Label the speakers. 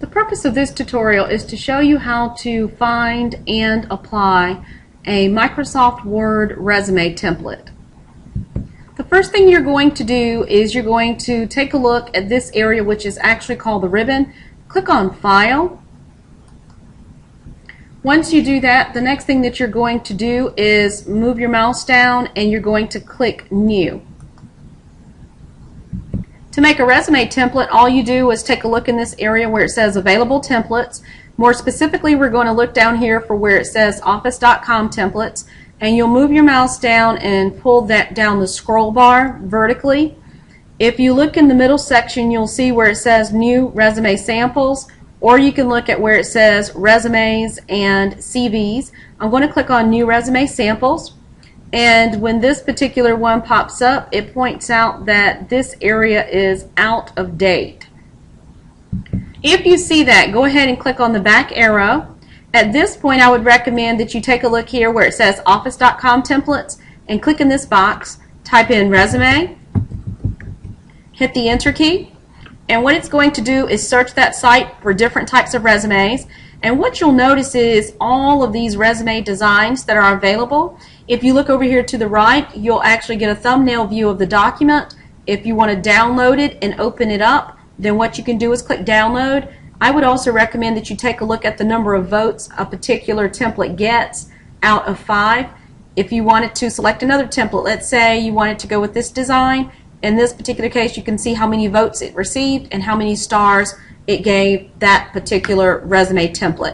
Speaker 1: The purpose of this tutorial is to show you how to find and apply a Microsoft Word resume template. The first thing you're going to do is you're going to take a look at this area which is actually called the ribbon. Click on File. Once you do that, the next thing that you're going to do is move your mouse down and you're going to click New. To make a resume template, all you do is take a look in this area where it says Available Templates. More specifically, we're going to look down here for where it says Office.com Templates, and you'll move your mouse down and pull that down the scroll bar vertically. If you look in the middle section, you'll see where it says New Resume Samples, or you can look at where it says Resumes and CVs. I'm going to click on New Resume Samples. And when this particular one pops up, it points out that this area is out of date. If you see that, go ahead and click on the back arrow. At this point, I would recommend that you take a look here where it says Office.com templates and click in this box, type in resume, hit the enter key, and what it's going to do is search that site for different types of resumes. And what you'll notice is all of these resume designs that are available. If you look over here to the right, you'll actually get a thumbnail view of the document. If you want to download it and open it up, then what you can do is click download. I would also recommend that you take a look at the number of votes a particular template gets out of five. If you wanted to select another template, let's say you wanted to go with this design, in this particular case you can see how many votes it received and how many stars it gave that particular resume template.